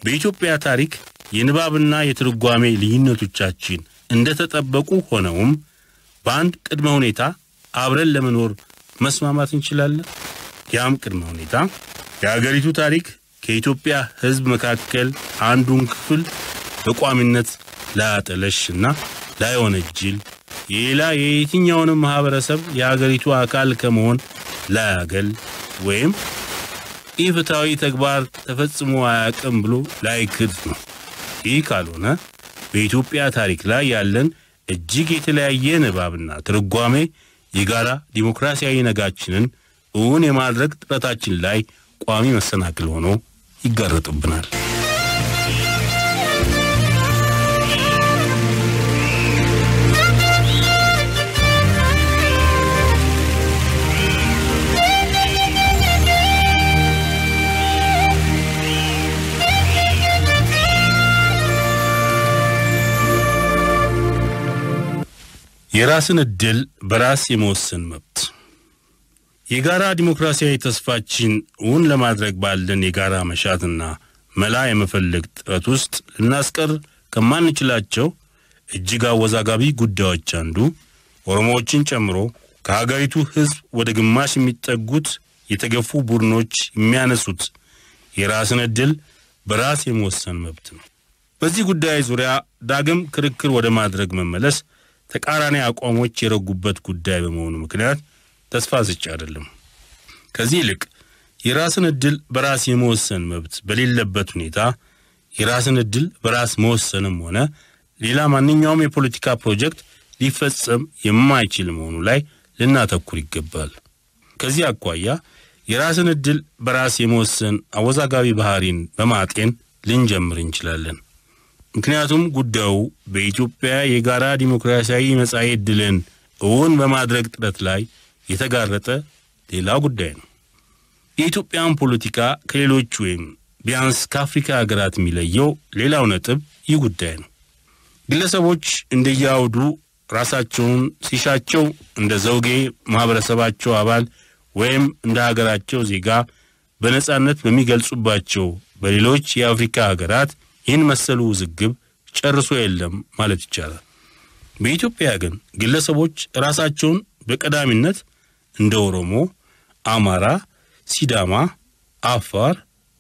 በኢትዮጵያ ታሪክ የንባብና የትርጓሜ ልዩነቶቻችን እንደተጠበቁ ሆነውም በአንድ ቅድመ ሁኔታ አብረን ለመኖር መስማማት እንችላለን። ያም ቅድመ ሁኔታ የአገሪቱ ታሪክ ከኢትዮጵያ ሕዝብ መካከል አንዱን ክፍል በቋሚነት ላያጠለሽና ላይወነጅል የሌላ የየትኛውንም ማህበረሰብ የአገሪቱ አካል ከመሆን ላያገል ወይም ኢፍትሐዊ ተግባር ተፈጽሞ አያውቅም ብሎ ላይክድ ነው። ይህ ካልሆነ በኢትዮጵያ ታሪክ ላይ ያለን እጅግ የተለያየ ንባብና ትርጓሜ የጋራ ዲሞክራሲያዊ ነጋችንን እውን የማድረግ ጥረታችን ላይ ቋሚ መሰናክል ሆኖ ይጋረጥብናል። የራስን ዕድል በራስ የመወሰን መብት የጋራ ዲሞክራሲያዊ ተስፋችን እውን ለማድረግ ባለን የጋራ መሻትና መላ የመፈለግ ጥረት ውስጥ ልናስቀር ከማንችላቸው እጅግ አወዛጋቢ ጉዳዮች አንዱ ኦሮሞዎችን ጨምሮ ከሀገሪቱ ሕዝብ ወደ ግማሽ የሚጠጉት የተገፉ ቡድኖች የሚያነሱት የራስን ዕድል በራስ የመወሰን መብት ነው። በዚህ ጉዳይ ዙሪያ ዳግም ክርክር ወደ ማድረግ መመለስ ተቃራኒ አቋሞች የረጉበት ጉዳይ በመሆኑ ምክንያት ተስፋ ስጭ አይደለም። ከዚህ ይልቅ የራስን ዕድል በራስ የመወሰን መብት በሌለበት ሁኔታ የራስን ዕድል በራስ መወሰንም ሆነ ሌላ ማንኛውም የፖለቲካ ፕሮጀክት ሊፈጸም የማይችል መሆኑ ላይ ልናተኩር ይገባል። ከዚህ አኳያ የራስን ዕድል በራስ የመወሰን አወዛጋቢ ባህሪን በማጤን ልንጀምር እንችላለን። ምክንያቱም ጉዳዩ በኢትዮጵያ የጋራ ዲሞክራሲያዊ መጻኢ ዕድልን እውን በማድረግ ጥረት ላይ የተጋረጠ ሌላ ጉዳይ ነው። የኢትዮጵያን ፖለቲካ ከሌሎች ወይም ቢያንስ ከአፍሪካ ሀገራት የሚለየው ሌላው ነጥብ ይህ ጉዳይ ነው። ግለሰቦች እንደየአውዱ ራሳቸውን ሲሻቸው እንደ ዘውጌ ማኅበረሰባቸው አባል ወይም እንደ ሀገራቸው ዜጋ በነጻነት በሚገልጹባቸው በሌሎች የአፍሪካ ሀገራት ይህን መሰሉ ውዝግብ ጨርሶ የለም ማለት ይቻላል። በኢትዮጵያ ግን ግለሰቦች ራሳቸውን በቀዳሚነት እንደ ኦሮሞ፣ አማራ፣ ሲዳማ፣ አፋር፣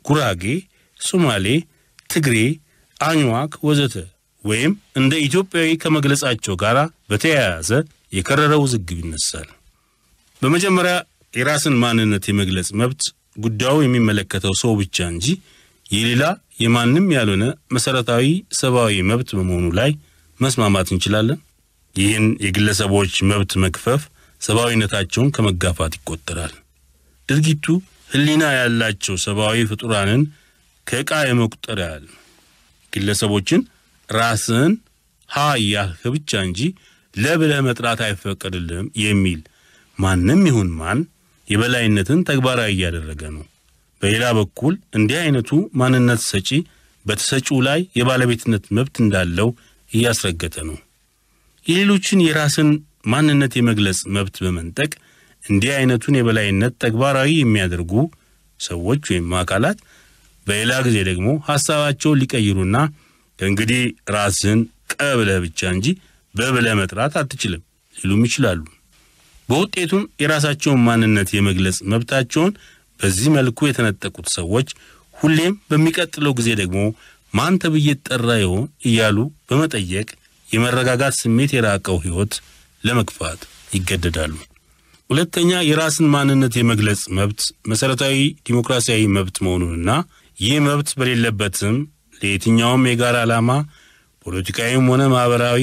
ጉራጌ፣ ሶማሌ፣ ትግሬ፣ አኝዋክ ወዘተ ወይም እንደ ኢትዮጵያዊ ከመግለጻቸው ጋር በተያያዘ የከረረ ውዝግብ ይነሳል። በመጀመሪያ የራስን ማንነት የመግለጽ መብት ጉዳዩ የሚመለከተው ሰው ብቻ እንጂ የሌላ የማንም ያልሆነ መሰረታዊ ሰብአዊ መብት በመሆኑ ላይ መስማማት እንችላለን። ይህን የግለሰቦች መብት መክፈፍ ሰብአዊነታቸውን ከመጋፋት ይቆጠራል። ድርጊቱ ሕሊና ያላቸው ሰብአዊ ፍጡራንን ከዕቃ የመቁጠር ያህል ግለሰቦችን ራስን ሀ እያልክ ብቻ እንጂ ለብለህ መጥራት አይፈቀድልህም የሚል ማንም ይሁን ማን የበላይነትን ተግባራዊ እያደረገ ነው። በሌላ በኩል እንዲህ አይነቱ ማንነት ሰጪ በተሰጪው ላይ የባለቤትነት መብት እንዳለው እያስረገጠ ነው። የሌሎችን የራስን ማንነት የመግለጽ መብት በመንጠቅ እንዲህ አይነቱን የበላይነት ተግባራዊ የሚያደርጉ ሰዎች ወይም አካላት በሌላ ጊዜ ደግሞ ሐሳባቸውን ሊቀይሩና ከእንግዲህ ራስን ቀብለህ ብቻ እንጂ በብለህ መጥራት አትችልም ሊሉም ይችላሉ። በውጤቱም የራሳቸውን ማንነት የመግለጽ መብታቸውን በዚህ መልኩ የተነጠቁት ሰዎች ሁሌም በሚቀጥለው ጊዜ ደግሞ ማን ተብዬ ጠራ ይሆን እያሉ በመጠየቅ የመረጋጋት ስሜት የራቀው ሕይወት ለመግፋት ይገደዳሉ። ሁለተኛ የራስን ማንነት የመግለጽ መብት መሠረታዊ ዲሞክራሲያዊ መብት መሆኑንና ይህ መብት በሌለበትም ለየትኛውም የጋራ ዓላማ ፖለቲካዊም ሆነ ማኅበራዊ፣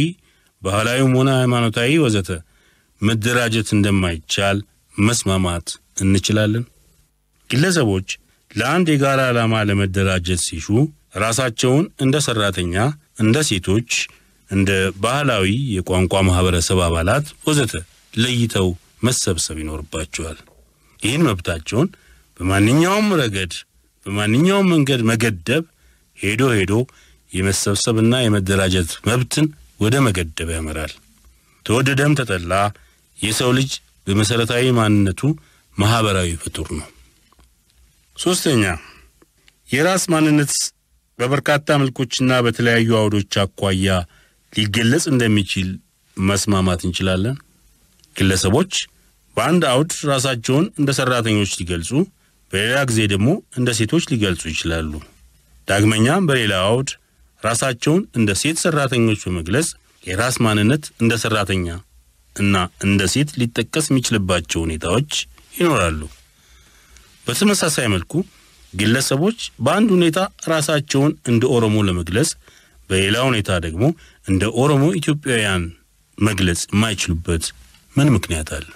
ባህላዊም ሆነ ሃይማኖታዊ ወዘተ መደራጀት እንደማይቻል መስማማት እንችላለን። ግለሰቦች ለአንድ የጋራ ዓላማ ለመደራጀት ሲሹ ራሳቸውን እንደ ሠራተኛ፣ እንደ ሴቶች፣ እንደ ባህላዊ የቋንቋ ማኅበረሰብ አባላት ወዘተ ለይተው መሰብሰብ ይኖርባቸዋል። ይህን መብታቸውን በማንኛውም ረገድ በማንኛውም መንገድ መገደብ ሄዶ ሄዶ የመሰብሰብና የመደራጀት መብትን ወደ መገደብ ያመራል። ተወደደም ተጠላ የሰው ልጅ በመሠረታዊ ማንነቱ ማኅበራዊ ፍጡር ነው። ሦስተኛ የራስ ማንነት በበርካታ መልኮችና በተለያዩ አውዶች አኳያ ሊገለጽ እንደሚችል መስማማት እንችላለን። ግለሰቦች በአንድ አውድ ራሳቸውን እንደ ሠራተኞች ሊገልጹ፣ በሌላ ጊዜ ደግሞ እንደ ሴቶች ሊገልጹ ይችላሉ። ዳግመኛም በሌላ አውድ ራሳቸውን እንደ ሴት ሠራተኞች በመግለጽ የራስ ማንነት እንደ ሠራተኛ እና እንደ ሴት ሊጠቀስ የሚችልባቸው ሁኔታዎች ይኖራሉ። በተመሳሳይ መልኩ ግለሰቦች በአንድ ሁኔታ ራሳቸውን እንደ ኦሮሞ ለመግለጽ በሌላ ሁኔታ ደግሞ እንደ ኦሮሞ ኢትዮጵያውያን መግለጽ የማይችሉበት ምን ምክንያት አለ?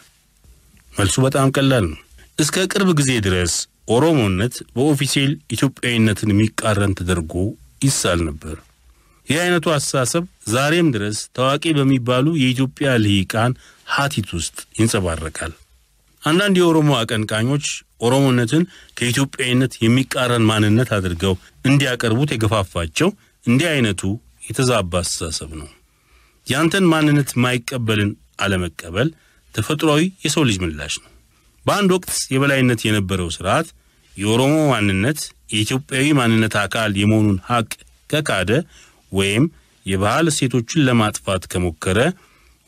መልሱ በጣም ቀላል ነው። እስከ ቅርብ ጊዜ ድረስ ኦሮሞነት በኦፊሴል ኢትዮጵያዊነትን የሚቃረን ተደርጎ ይሳል ነበር። ይህ አይነቱ አስተሳሰብ ዛሬም ድረስ ታዋቂ በሚባሉ የኢትዮጵያ ልሂቃን ሀቲት ውስጥ ይንጸባረቃል። አንዳንድ የኦሮሞ አቀንቃኞች ኦሮሞነትን ከኢትዮጵያዊነት የሚቃረን ማንነት አድርገው እንዲያቀርቡት የገፋፋቸው እንዲህ አይነቱ የተዛባ አስተሳሰብ ነው። ያንተን ማንነት የማይቀበልን አለመቀበል ተፈጥሯዊ የሰው ልጅ ምላሽ ነው። በአንድ ወቅት የበላይነት የነበረው ስርዓት የኦሮሞ ማንነት የኢትዮጵያዊ ማንነት አካል የመሆኑን ሀቅ ከካደ ወይም የባህል እሴቶቹን ለማጥፋት ከሞከረ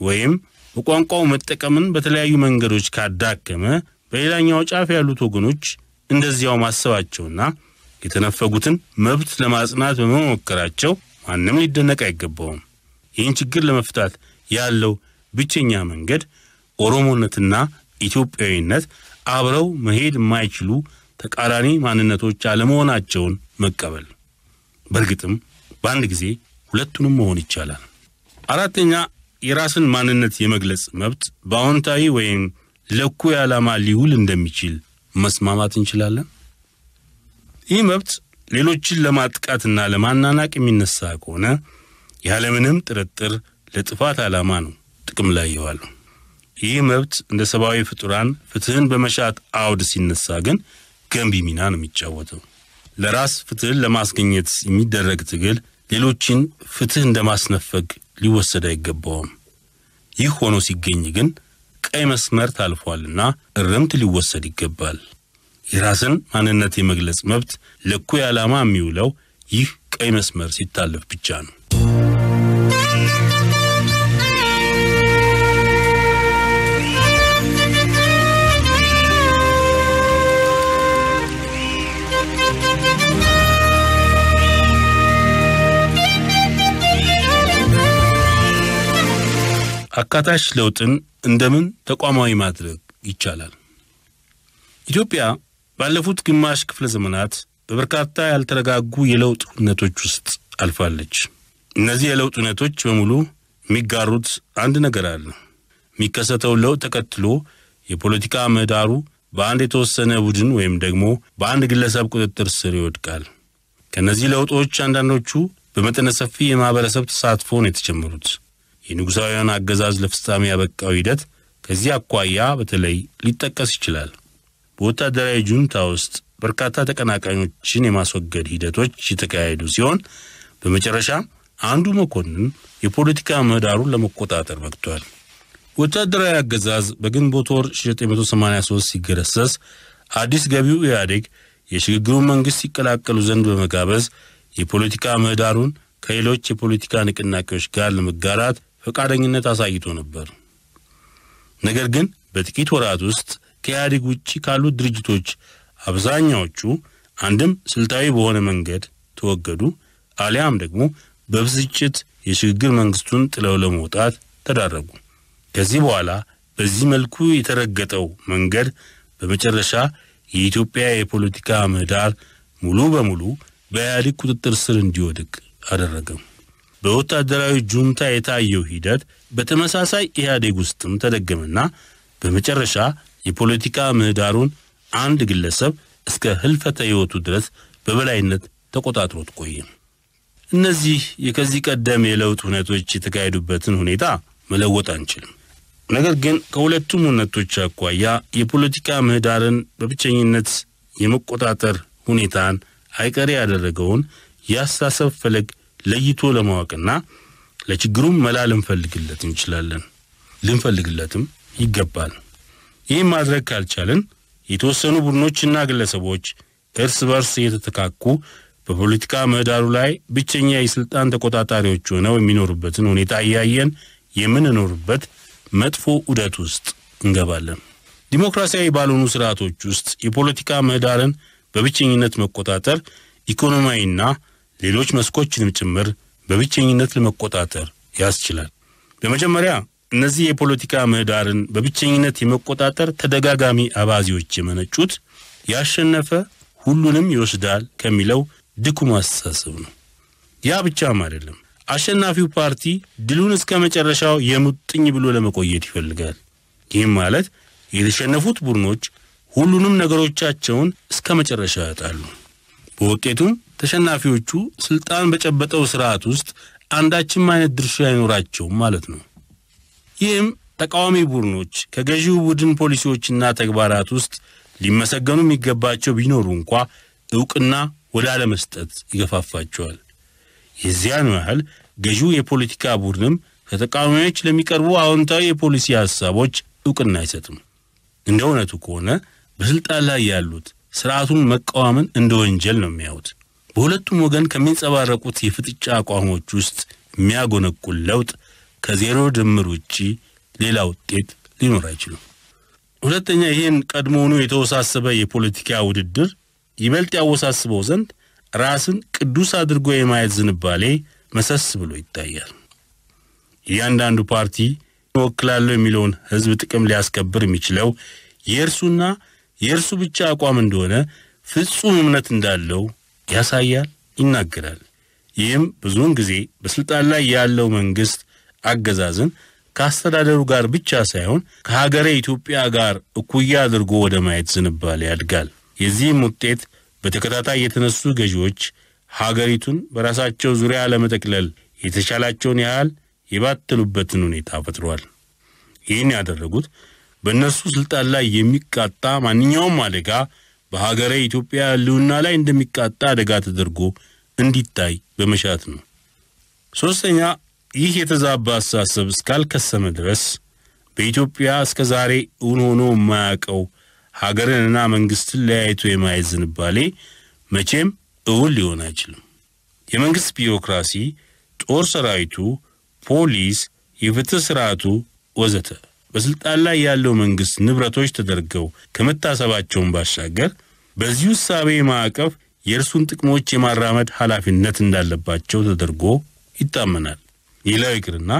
ወይም በቋንቋው መጠቀምን በተለያዩ መንገዶች ካዳከመ በሌላኛው ጫፍ ያሉት ወገኖች እንደዚያው ማሰባቸውና የተነፈጉትን መብት ለማጽናት በመሞከራቸው ማንም ሊደነቅ አይገባውም። ይህን ችግር ለመፍታት ያለው ብቸኛ መንገድ ኦሮሞነትና ኢትዮጵያዊነት አብረው መሄድ የማይችሉ ተቃራኒ ማንነቶች አለመሆናቸውን መቀበል። በእርግጥም በአንድ ጊዜ ሁለቱንም መሆን ይቻላል። አራተኛ የራስን ማንነት የመግለጽ መብት በአዎንታዊ ወይም ለእኩይ ዓላማ ሊውል እንደሚችል መስማማት እንችላለን። ይህ መብት ሌሎችን ለማጥቃትና ለማናናቅ የሚነሳ ከሆነ ያለምንም ጥርጥር ለጥፋት ዓላማ ነው ጥቅም ላይ የዋለው። ይህ መብት እንደ ሰብአዊ ፍጡራን ፍትሕን በመሻት አውድ ሲነሳ ግን ገንቢ ሚና ነው የሚጫወተው። ለራስ ፍትሕን ለማስገኘት የሚደረግ ትግል ሌሎችን ፍትሕ እንደ ማስነፈግ ሊወሰድ አይገባውም። ይህ ሆኖ ሲገኝ ግን ቀይ መስመር ታልፏልና እርምት ሊወሰድ ይገባል። የራስን ማንነት የመግለጽ መብት ለእኩይ ዓላማ የሚውለው ይህ ቀይ መስመር ሲታለፍ ብቻ ነው። አካታች ለውጥን እንደምን ተቋማዊ ማድረግ ይቻላል? ኢትዮጵያ ባለፉት ግማሽ ክፍለ ዘመናት በበርካታ ያልተረጋጉ የለውጥ ሁነቶች ውስጥ አልፋለች። እነዚህ የለውጥ ሁነቶች በሙሉ የሚጋሩት አንድ ነገር አለ። የሚከሰተውን ለውጥ ተከትሎ የፖለቲካ ምህዳሩ በአንድ የተወሰነ ቡድን ወይም ደግሞ በአንድ ግለሰብ ቁጥጥር ስር ይወድቃል። ከእነዚህ ለውጦች አንዳንዶቹ በመጠነ ሰፊ የማህበረሰብ ተሳትፎ ነው የተጀመሩት። የንጉሣውያን አገዛዝ ለፍጻሜ ያበቃው ሂደት ከዚህ አኳያ በተለይ ሊጠቀስ ይችላል። በወታደራዊ ጁንታ ውስጥ በርካታ ተቀናቃኞችን የማስወገድ ሂደቶች የተካሄዱ ሲሆን በመጨረሻ አንዱ መኮንን የፖለቲካ ምህዳሩን ለመቆጣጠር በቅቷል። ወታደራዊ አገዛዝ በግንቦት ወር 1983 ሲገረሰስ አዲስ ገቢው ኢህአዴግ የሽግግሩን መንግሥት ሲቀላቀሉ ዘንድ በመጋበዝ የፖለቲካ ምህዳሩን ከሌሎች የፖለቲካ ንቅናቄዎች ጋር ለመጋራት ፈቃደኝነት አሳይቶ ነበር። ነገር ግን በጥቂት ወራት ውስጥ ከኢህአዴግ ውጪ ካሉት ድርጅቶች አብዛኛዎቹ አንድም ስልታዊ በሆነ መንገድ ተወገዱ፣ አሊያም ደግሞ በብስጭት የሽግግር መንግስቱን ጥለው ለመውጣት ተዳረጉ። ከዚህ በኋላ በዚህ መልኩ የተረገጠው መንገድ በመጨረሻ የኢትዮጵያ የፖለቲካ ምህዳር ሙሉ በሙሉ በኢህአዴግ ቁጥጥር ስር እንዲወድቅ አደረገም። በወታደራዊ ጁንታ የታየው ሂደት በተመሳሳይ ኢህአዴግ ውስጥም ተደገመና በመጨረሻ የፖለቲካ ምህዳሩን አንድ ግለሰብ እስከ ህልፈተ ሕይወቱ ድረስ በበላይነት ተቆጣጥሮት ቆየ። እነዚህ የከዚህ ቀደም የለውጥ ሁነቶች የተካሄዱበትን ሁኔታ መለወጥ አንችልም። ነገር ግን ከሁለቱም ሁነቶች አኳያ የፖለቲካ ምህዳርን በብቸኝነት የመቆጣጠር ሁኔታን አይቀሬ ያደረገውን የአስተሳሰብ ፈለግ ለይቶ ለማወቅና ለችግሩም መላ ልንፈልግለት እንችላለን፣ ልንፈልግለትም ይገባል። ይህም ማድረግ ካልቻልን የተወሰኑ ቡድኖችና ግለሰቦች እርስ በርስ እየተተካኩ በፖለቲካ ምህዳሩ ላይ ብቸኛ የስልጣን ተቆጣጣሪዎች ሆነው የሚኖሩበትን ሁኔታ እያየን የምንኖርበት መጥፎ ዑደት ውስጥ እንገባለን። ዲሞክራሲያዊ ባልሆኑ ስርዓቶች ውስጥ የፖለቲካ ምህዳርን በብቸኝነት መቆጣጠር ኢኮኖሚያዊና ሌሎች መስኮችንም ጭምር በብቸኝነት ለመቆጣጠር ያስችላል። በመጀመሪያ እነዚህ የፖለቲካ ምህዳርን በብቸኝነት የመቆጣጠር ተደጋጋሚ አባዜዎች የመነጩት ያሸነፈ ሁሉንም ይወስዳል ከሚለው ድኩም አስተሳሰብ ነው። ያ ብቻም አይደለም። አሸናፊው ፓርቲ ድሉን እስከ መጨረሻው የሙጥኝ ብሎ ለመቆየት ይፈልጋል። ይህም ማለት የተሸነፉት ቡድኖች ሁሉንም ነገሮቻቸውን እስከ መጨረሻ ያጣሉ። በውጤቱም ተሸናፊዎቹ ስልጣን በጨበጠው ስርዓት ውስጥ አንዳችም አይነት ድርሻ አይኖራቸውም ማለት ነው። ይህም ተቃዋሚ ቡድኖች ከገዢው ቡድን ፖሊሲዎችና ተግባራት ውስጥ ሊመሰገኑ የሚገባቸው ቢኖሩ እንኳ እውቅና ወደ አለመስጠት ይገፋፋቸዋል። የዚያኑ ያህል ገዢው የፖለቲካ ቡድንም ከተቃዋሚዎች ለሚቀርቡ አዎንታዊ የፖሊሲ ሐሳቦች እውቅና አይሰጥም። እንደ እውነቱ ከሆነ በስልጣን ላይ ያሉት ስርዓቱን መቃወምን እንደ ወንጀል ነው የሚያዩት። በሁለቱም ወገን ከሚንጸባረቁት የፍጥጫ አቋሞች ውስጥ የሚያጎነቁል ለውጥ ከዜሮ ድምር ውጪ ሌላ ውጤት ሊኖር አይችልም። ሁለተኛ፣ ይህን ቀድሞውኑ የተወሳሰበ የፖለቲካ ውድድር ይበልጥ ያወሳስበው ዘንድ ራስን ቅዱስ አድርጎ የማየት ዝንባሌ መሰስ ብሎ ይታያል። እያንዳንዱ ፓርቲ እወክላለሁ የሚለውን ሕዝብ ጥቅም ሊያስከብር የሚችለው የእርሱና የእርሱ ብቻ አቋም እንደሆነ ፍጹም እምነት እንዳለው ያሳያል፣ ይናገራል። ይህም ብዙውን ጊዜ በስልጣን ላይ ያለው መንግስት አገዛዝን ከአስተዳደሩ ጋር ብቻ ሳይሆን ከሀገረ ኢትዮጵያ ጋር እኩያ አድርጎ ወደ ማየት ዝንባሌ ያድጋል። የዚህም ውጤት በተከታታይ የተነሱ ገዢዎች ሀገሪቱን በራሳቸው ዙሪያ ለመጠቅለል የተቻላቸውን ያህል የባተሉበትን ሁኔታ ፈጥሯል። ይህን ያደረጉት በእነርሱ ስልጣን ላይ የሚቃጣ ማንኛውም አደጋ በሀገረ ኢትዮጵያ ሕልውና ላይ እንደሚቃጣ አደጋ ተደርጎ እንዲታይ በመሻት ነው። ሦስተኛ፣ ይህ የተዛባ አስተሳሰብ እስካልከሰመ ድረስ በኢትዮጵያ እስከ ዛሬ እውን ሆኖ የማያውቀው ሀገርንና መንግስትን ለያይቶ የማየት ዝንባሌ መቼም እውን ሊሆን አይችልም። የመንግስት ቢሮክራሲ፣ ጦር ሰራዊቱ፣ ፖሊስ፣ የፍትህ ስርዓቱ ወዘተ በስልጣን ላይ ያለው መንግስት ንብረቶች ተደርገው ከመታሰባቸውን ባሻገር በዚህ ውሳቤ ማዕቀፍ የእርሱን ጥቅሞች የማራመድ ኃላፊነት እንዳለባቸው ተደርጎ ይታመናል። ሌላው ይቅርና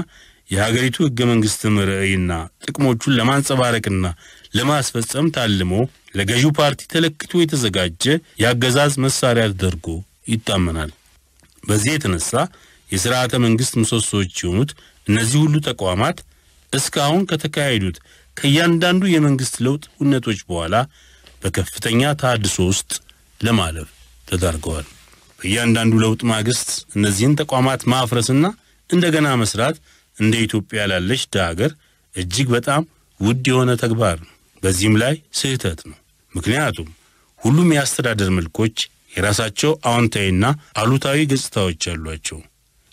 የሀገሪቱ ህገ መንግስትም ርዕይና ጥቅሞቹን ለማንጸባረቅና ለማስፈጸም ታልሞ ለገዢው ፓርቲ ተለክቶ የተዘጋጀ የአገዛዝ መሳሪያ ተደርጎ ይታመናል። በዚህ የተነሳ የስርዓተ መንግስት ምሰሶዎች የሆኑት እነዚህ ሁሉ ተቋማት እስካሁን ከተካሄዱት ከእያንዳንዱ የመንግስት ለውጥ ሁነቶች በኋላ በከፍተኛ ተሃድሶ ውስጥ ለማለፍ ተዳርገዋል። በእያንዳንዱ ለውጥ ማግስት እነዚህን ተቋማት ማፍረስና እንደገና መስራት እንደ ኢትዮጵያ ላለች ድሃ ሀገር እጅግ በጣም ውድ የሆነ ተግባር ነው። በዚህም ላይ ስህተት ነው። ምክንያቱም ሁሉም የአስተዳደር መልኮች የራሳቸው አዎንታዊና አሉታዊ ገጽታዎች አሏቸው።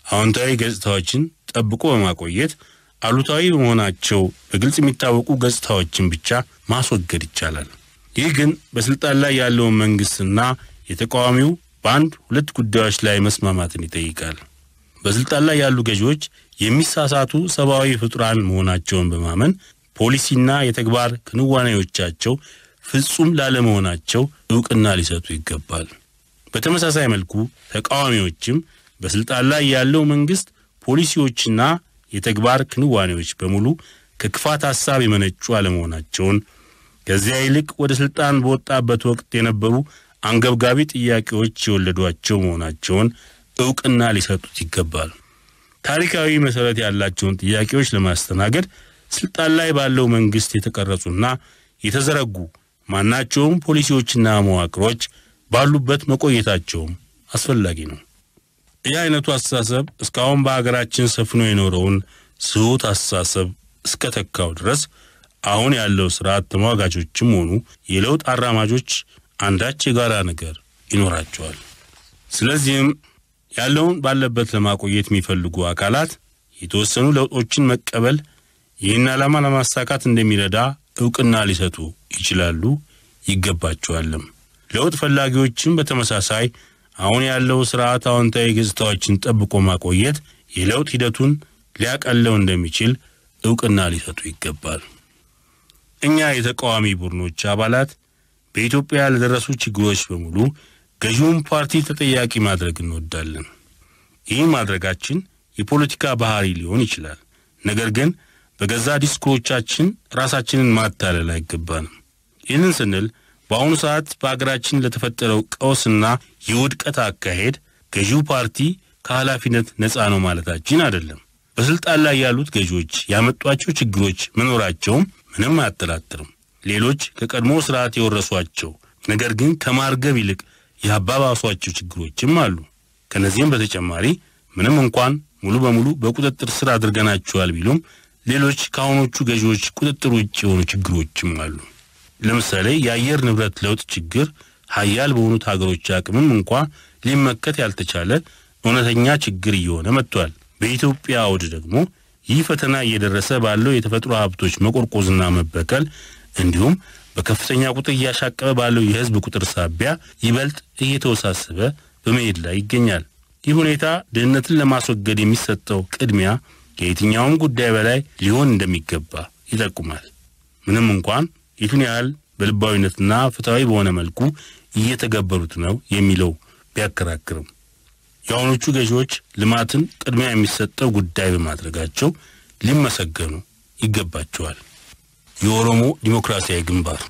አዎንታዊ ገጽታዎችን ጠብቆ በማቆየት አሉታዊ በመሆናቸው በግልጽ የሚታወቁ ገጽታዎችን ብቻ ማስወገድ ይቻላል። ይህ ግን በስልጣን ላይ ያለውን መንግስትና የተቃዋሚው በአንድ ሁለት ጉዳዮች ላይ መስማማትን ይጠይቃል። በስልጣን ላይ ያሉ ገዢዎች የሚሳሳቱ ሰብአዊ ፍጡራን መሆናቸውን በማመን ፖሊሲና የተግባር ክንዋኔዎቻቸው ፍጹም ላለመሆናቸው እውቅና ሊሰጡ ይገባል። በተመሳሳይ መልኩ ተቃዋሚዎችም በስልጣን ላይ ያለው መንግስት ፖሊሲዎችና የተግባር ክንዋኔዎች በሙሉ ከክፋት ሐሳብ የመነጩ አለመሆናቸውን ከዚያ ይልቅ ወደ ስልጣን በወጣበት ወቅት የነበሩ አንገብጋቢ ጥያቄዎች የወለዷቸው መሆናቸውን እውቅና ሊሰጡት ይገባል። ታሪካዊ መሰረት ያላቸውን ጥያቄዎች ለማስተናገድ ስልጣን ላይ ባለው መንግስት የተቀረጹና የተዘረጉ ማናቸውም ፖሊሲዎችና መዋቅሮች ባሉበት መቆየታቸውም አስፈላጊ ነው። ይህ አይነቱ አስተሳሰብ እስካሁን በሀገራችን ሰፍኖ የኖረውን ስሁት አስተሳሰብ እስከ ተካው ድረስ አሁን ያለው ስርዓት ተሟጋቾችም ሆኑ የለውጥ አራማጆች አንዳች የጋራ ነገር ይኖራቸዋል። ስለዚህም ያለውን ባለበት ለማቆየት የሚፈልጉ አካላት የተወሰኑ ለውጦችን መቀበል ይህን ዓላማ ለማሳካት እንደሚረዳ እውቅና ሊሰጡ ይችላሉ፣ ይገባቸዋልም። ለውጥ ፈላጊዎችም በተመሳሳይ አሁን ያለው ስርዓት አዎንታዊ ገጽታዎችን ጠብቆ ማቆየት የለውጥ ሂደቱን ሊያቀለው እንደሚችል እውቅና ሊሰጡ ይገባል። እኛ የተቃዋሚ ቡድኖች አባላት በኢትዮጵያ ለደረሱ ችግሮች በሙሉ ገዢውን ፓርቲ ተጠያቂ ማድረግ እንወዳለን። ይህ ማድረጋችን የፖለቲካ ባህሪ ሊሆን ይችላል። ነገር ግን በገዛ ዲስኩሮቻችን ራሳችንን ማታለል አይገባንም። ይህንን ስንል በአሁኑ ሰዓት በአገራችን ለተፈጠረው ቀውስና የውድቀት አካሄድ ገዢው ፓርቲ ከኃላፊነት ነፃ ነው ማለታችን አይደለም። በስልጣን ላይ ያሉት ገዢዎች ያመጧቸው ችግሮች መኖራቸውም ምንም አያጠራጥርም። ሌሎች ከቀድሞ ስርዓት የወረሷቸው ነገር ግን ከማርገብ ይልቅ ያባባሷቸው ችግሮችም አሉ። ከነዚህም በተጨማሪ ምንም እንኳን ሙሉ በሙሉ በቁጥጥር ስር አድርገናቸዋል ቢሉም ሌሎች ከአሁኖቹ ገዢዎች ቁጥጥር ውጭ የሆኑ ችግሮችም አሉ። ለምሳሌ የአየር ንብረት ለውጥ ችግር ሀያል በሆኑት ሀገሮች አቅምም እንኳ ሊመከት ያልተቻለ እውነተኛ ችግር እየሆነ መጥቷል። በኢትዮጵያ አውድ ደግሞ ይህ ፈተና እየደረሰ ባለው የተፈጥሮ ሀብቶች መቆርቆዝና መበከል እንዲሁም በከፍተኛ ቁጥር እያሻቀበ ባለው የሕዝብ ቁጥር ሳቢያ ይበልጥ እየተወሳሰበ በመሄድ ላይ ይገኛል። ይህ ሁኔታ ድህነትን ለማስወገድ የሚሰጠው ቅድሚያ ከየትኛውም ጉዳይ በላይ ሊሆን እንደሚገባ ይጠቁማል። ምንም እንኳን የቱን ያህል በልባዊነትና ፍትሐዊ በሆነ መልኩ እየተገበሩት ነው የሚለው ቢያከራክርም የአሁኖቹ ገዢዎች ልማትን ቅድሚያ የሚሰጠው ጉዳይ በማድረጋቸው ሊመሰገኑ ይገባቸዋል። የኦሮሞ ዲሞክራሲያዊ ግንባር